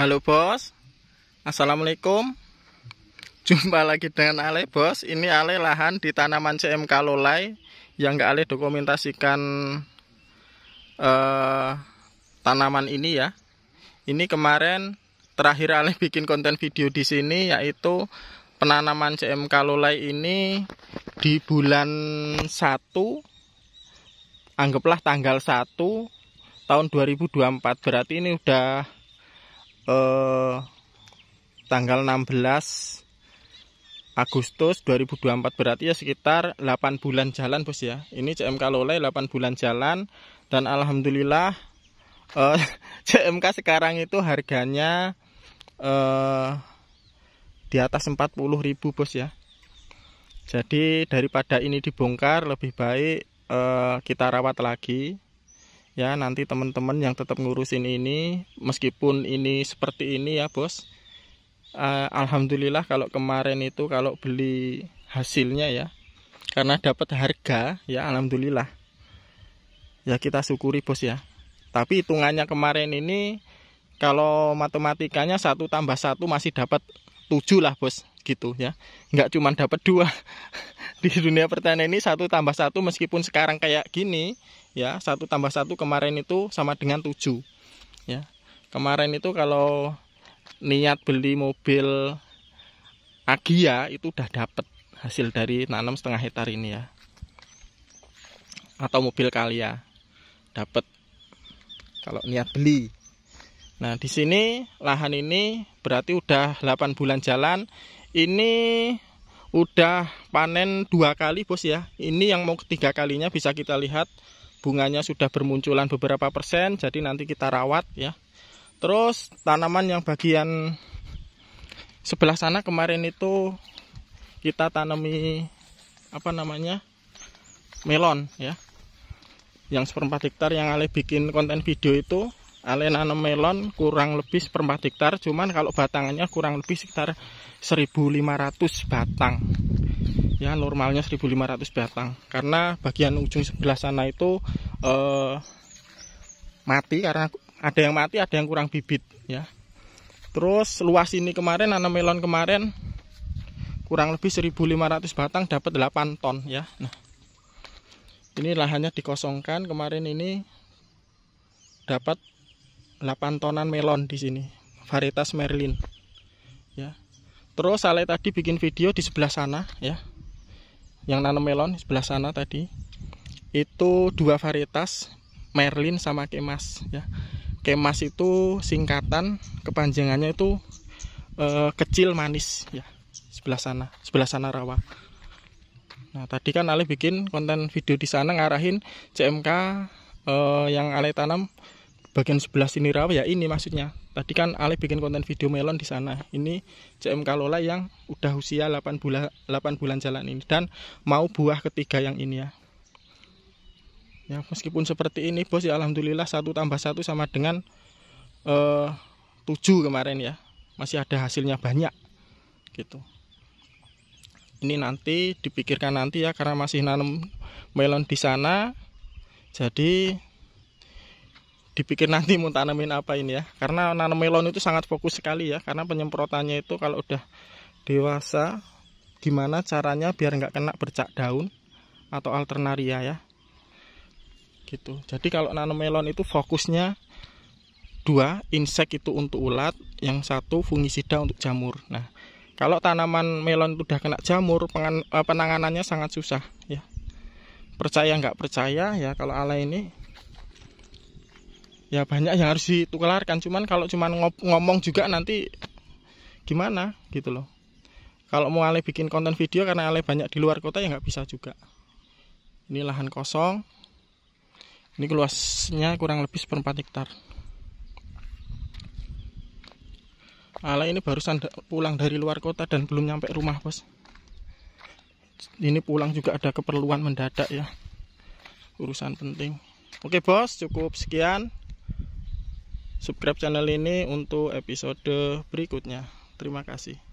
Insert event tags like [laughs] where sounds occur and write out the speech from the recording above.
Halo bos. Assalamualaikum. Jumpa lagi dengan Ale bos. Ini Ale lahan di tanaman CMK Lolai Yang gak Ale dokumentasikan uh, Tanaman ini ya. Ini kemarin Terakhir Ale bikin konten video di sini Yaitu penanaman CMK Lolai ini Di bulan 1 Anggaplah tanggal 1 tahun 2024 berarti ini udah eh, tanggal 16 Agustus 2024 berarti ya sekitar 8 bulan jalan bos ya. Ini CMK Lolai 8 bulan jalan dan Alhamdulillah eh, [laughs] CMK sekarang itu harganya eh, di atas 40.000 bos ya. Jadi daripada ini dibongkar lebih baik eh, kita rawat lagi ya nanti teman-teman yang tetap ngurusin ini meskipun ini seperti ini ya bos. Uh, Alhamdulillah kalau kemarin itu kalau beli hasilnya ya karena dapat harga ya Alhamdulillah. Ya kita syukuri bos ya. Tapi hitungannya kemarin ini kalau matematikanya satu tambah satu masih dapat tujuh lah bos gitu ya. Nggak cuma dapat dua [laughs] [laughs] di dunia pertanian ini satu tambah satu meskipun sekarang kayak gini ya satu tambah satu kemarin itu sama dengan tujuh ya. Kemarin itu kalau niat beli mobil Agia itu udah dapet hasil dari nanam setengah hektar ini ya. Atau mobil Kalia dapat kalau niat beli. Nah di sini lahan ini berarti udah 8 bulan jalan. Ini udah panen dua kali bos ya. Ini yang mau ketiga kalinya bisa kita lihat. Bunganya sudah bermunculan beberapa persen jadi nanti kita rawat ya. Terus tanaman yang bagian sebelah sana kemarin itu kita tanami apa namanya melon ya. Yang seperempat hektar yang Ale bikin konten video itu Ale nanam melon kurang lebih seperempat hektar cuman kalau batangannya kurang lebih sekitar 1500 batang. Ya normalnya 1500 batang. Karena bagian ujung sebelah sana itu eh, mati karena ada yang mati ada yang kurang bibit ya. Terus luas ini kemarin nanam melon kemarin kurang lebih 1500 batang dapat 8 ton ya. Nah ini lahannya dikosongkan kemarin ini dapat 8 tonan melon di sini. Varietas Merlin. Ya. Terus saya tadi bikin video di sebelah sana ya. Yang nanam melon sebelah sana tadi. Itu dua varietas Merlin sama Kemas ya. Kemas itu singkatan kepanjangannya itu e, kecil manis ya. Sebelah sana sebelah sana rawa. Nah tadi kan Ale bikin konten video di sana ngarahin CMK eh, yang Ale tanam bagian sebelah sini rawa ya ini maksudnya. Tadi kan Ale bikin konten video melon di sana. Ini CMK Lola yang udah usia 8 bulan 8 bulan jalan ini. Dan mau buah ketiga yang ini ya. Ya meskipun seperti ini bos ya Alhamdulillah satu tambah satu sama dengan eh, 7 kemarin ya. Masih ada hasilnya banyak gitu. Ini nanti dipikirkan nanti ya karena masih nanam melon di sana. Jadi dipikir nanti mau tanamin apa ini ya. Karena nanam melon itu sangat fokus sekali ya karena penyemprotannya itu kalau udah dewasa gimana caranya biar nggak kena bercak daun atau alternaria ya. Gitu. Jadi kalau nanam melon itu fokusnya dua insek itu untuk ulat yang satu fungisida untuk jamur. Nah kalau tanaman melon itu udah kena jamur eh, penanganannya sangat susah ya. Percaya nggak percaya ya kalau ala ini ya banyak yang harus ditukarkan cuman kalau cuman ngomong juga nanti gimana gitu loh. Kalau mau Ale bikin konten video karena Ale banyak di luar kota ya nggak bisa juga. Ini lahan kosong. Ini luasnya kurang lebih seperempat hektar. Ale ini barusan pulang dari luar kota dan belum nyampe rumah bos. Ini pulang juga ada keperluan mendadak ya. Urusan penting. Oke bos cukup. Sekian subscribe channel ini untuk episode berikutnya. Terima kasih.